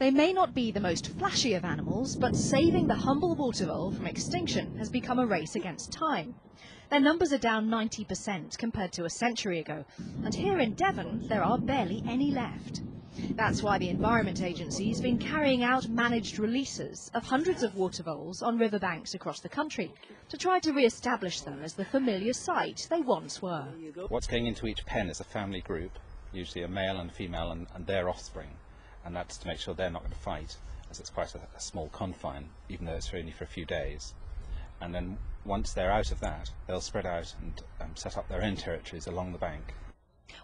They may not be the most flashy of animals, but saving the humble water vole from extinction has become a race against time. Their numbers are down 90% compared to a century ago, and here in Devon there are barely any left. That's why the Environment Agency has been carrying out managed releases of hundreds of water voles on riverbanks across the country to try to re-establish them as the familiar sight they once were. What's going into each pen is a family group, usually a male and female and, and their offspring and that's to make sure they're not going to fight, as it's quite a, a small confine, even though it's only for a few days. And then once they're out of that, they'll spread out and um, set up their own territories along the bank.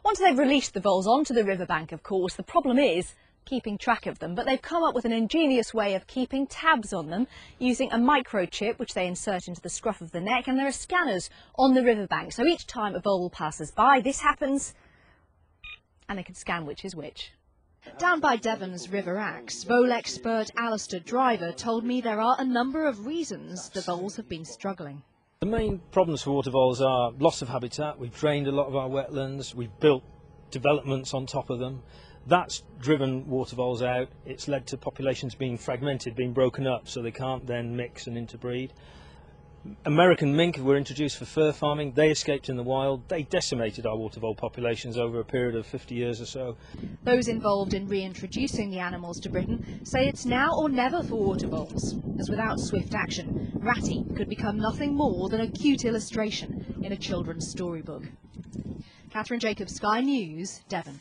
Once they've released the voles onto the riverbank, of course, the problem is keeping track of them, but they've come up with an ingenious way of keeping tabs on them using a microchip which they insert into the scruff of the neck and there are scanners on the riverbank. So each time a vole passes by, this happens and they can scan which is which. Down by Devon's River Axe, vole expert Alastair Driver told me there are a number of reasons the voles have been struggling. The main problems for water voles are loss of habitat. We've drained a lot of our wetlands. We've built developments on top of them. That's driven water voles out. It's led to populations being fragmented, being broken up, so they can't then mix and interbreed. American mink were introduced for fur farming. They escaped in the wild. They decimated our water vole populations over a period of 50 years or so. Those involved in reintroducing the animals to Britain say it's now or never for water voles, as without swift action, Ratty could become nothing more than a cute illustration in a children's storybook. Catherine Jacob, Sky News, Devon.